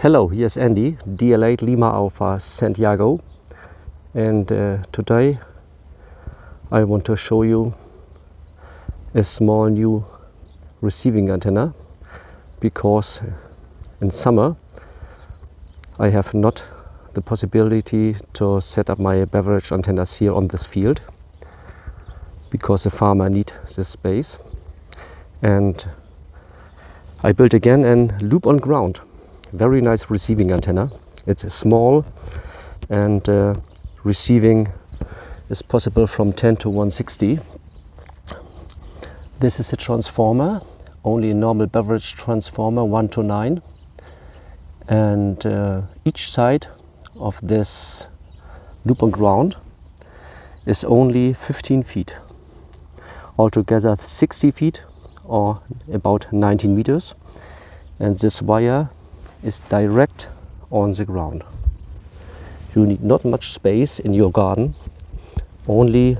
Hello, here's Andy, DL8 Lima Alpha Santiago. And uh, today I want to show you a small new receiving antenna because in summer I have not the possibility to set up my beverage antennas here on this field because the farmer need this space. And I built again a loop on ground very nice receiving antenna. It's small and uh, receiving is possible from 10 to 160 this is a transformer only a normal beverage transformer 1 to 9 and uh, each side of this loop on ground is only 15 feet. Altogether 60 feet or about 19 meters. And this wire is direct on the ground. You need not much space in your garden only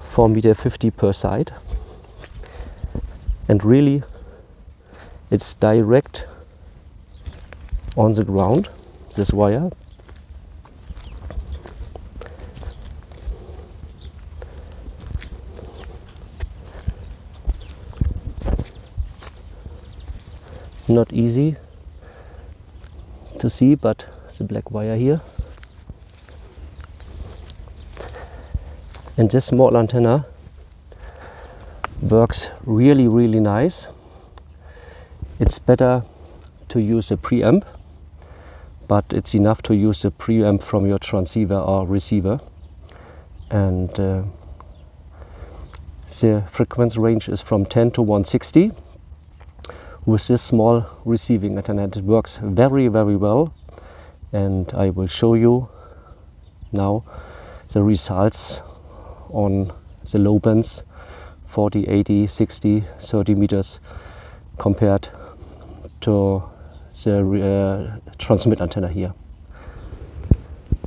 4 meter 50 per side. And really it's direct on the ground this wire not easy to see but the black wire here. And this small antenna works really really nice. It's better to use a preamp but it's enough to use a preamp from your transceiver or receiver. And uh, the frequency range is from 10 to 160 with this small receiving antenna. It works very, very well and I will show you now the results on the low bands 40, 80, 60, 30 meters compared to the uh, transmit antenna here.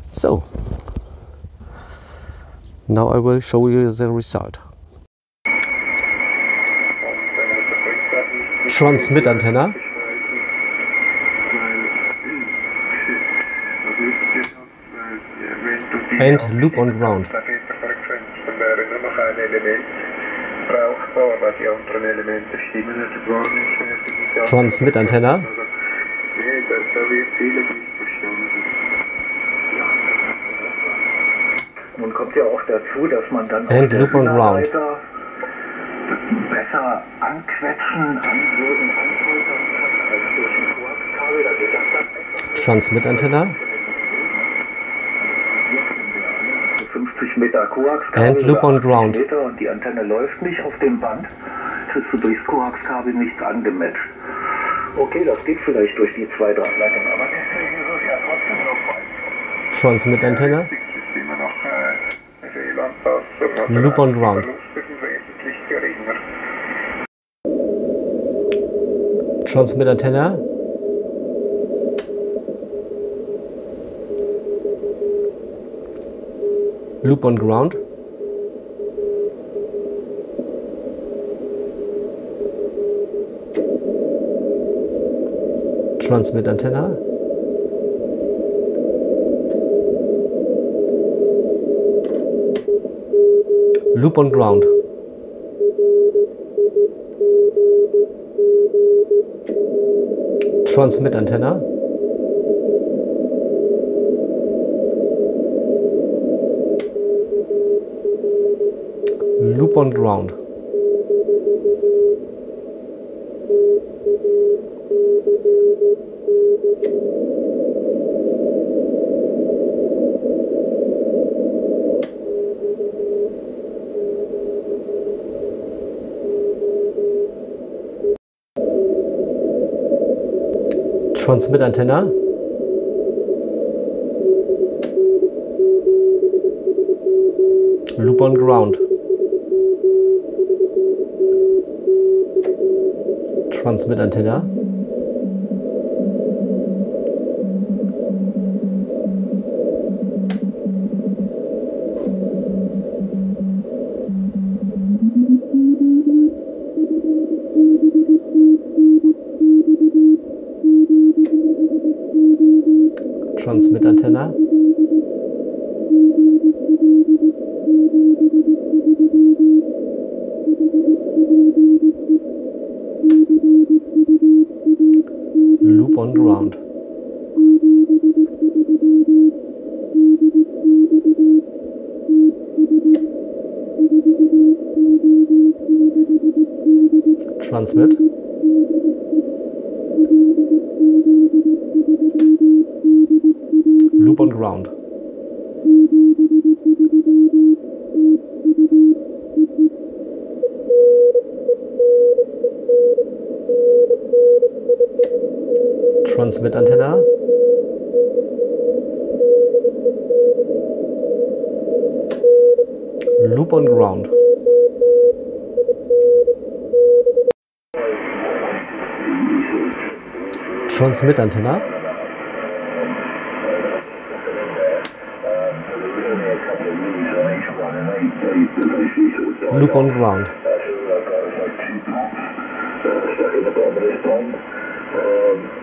So now I will show you the result. Transmit antenna and loop on ground. Transmit antenna Nun kommt ja auch dazu, dass man dann and loop on ground. Besser anquetschen, anwürgen, anpoltern kann als durch ein Koaxkabel. Da geht das dann besser. Transmit antenna 50 Meter Koaxkabel And loop on 80 ground. Meter und die Antenne läuft nicht auf dem Band, kriegst du durchs Koaxkabel nichts angematcht. Okay, das geht vielleicht durch die zwei Drahtleitungen, aber deswegen ist es ja trotzdem noch weit. transmit antenna Systeme noch äh, oder Loop on ground. Transmit antenna. Loop on ground. Transmit antenna. Loop on ground transmit antenna loop on ground transmit antenna. Loop on ground. Transmit antenna. Transmit On. Transmit. Loop on ground. Transmit antenna. Loop on ground. Transmit antenna. Loop on ground. Transmit antenna. Loop on ground. that will come back and uh, the release of social um,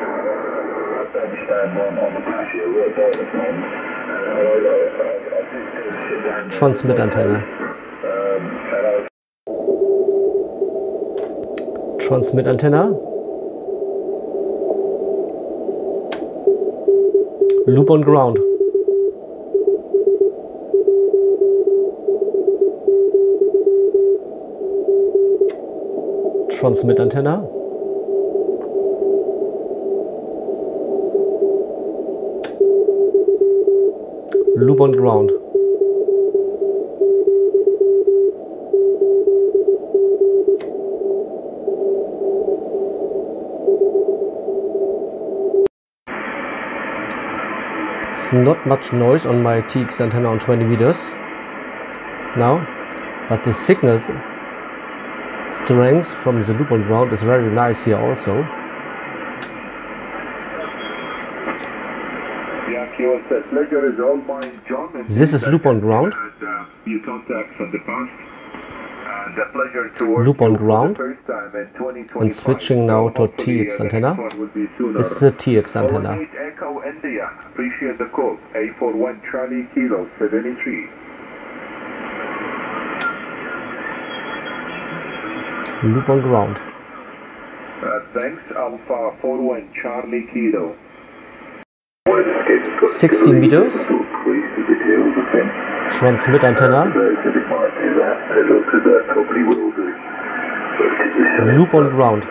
Schwanz mit Antenne. Schwanz mit Antenne. Loop on Ground. Transmit Antenna. Loop on ground. It's not much noise on my TX antenna on 20 meters now, but the signal strength from the loop on ground is very nice here also. This is loop on ground. Had, uh, few contacts from the past. And a pleasure to work Loop on you for the ground. first time in 2025. And switching now to TX uh, antenna. next one will be sooner. This is a TX antenna. 48 Echo India. Appreciate the call. A41 Charlie Kilo 73. Loop on ground. Uh, thanks, Alpha 41 Charlie Kilo. 60 meters. Transmit antenna. Loop on ground.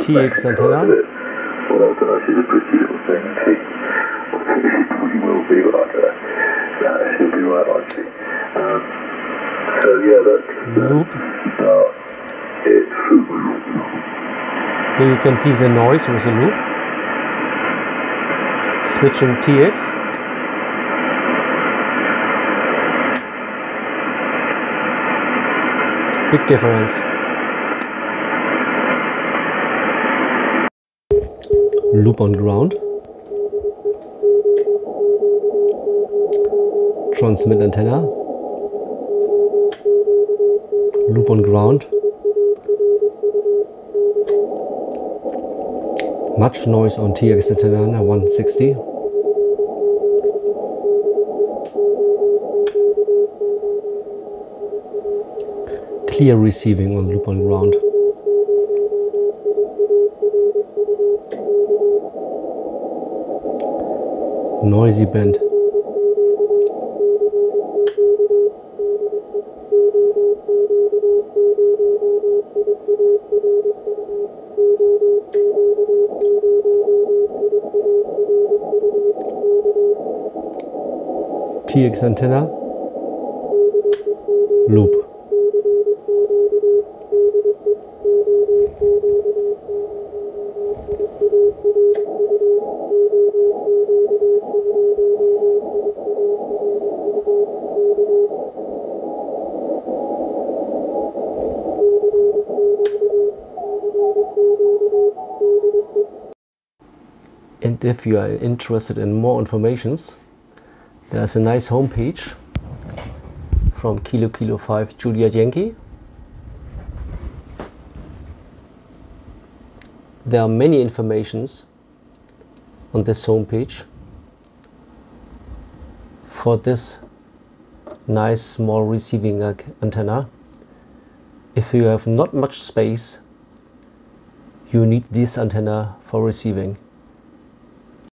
TX antenna. Well, I she's a pretty little thing, and she, probably will be, but I don't. She'll be right, won't she? Um, so, yeah, that's Loop. about it. Here you can see the noise with the loop. Switching TX. Big difference. Loop on ground. Transmit antenna. Loop on ground. Much noise on TX antenna 160. Clear receiving on loop on ground. Noisy band. TX antenna, loop. And if you are interested in more informations, there's a nice homepage from Kilo Kilo 5 Juliet Yankee. There are many informations on this homepage for this nice small receiving antenna. If you have not much space, you need this antenna for receiving.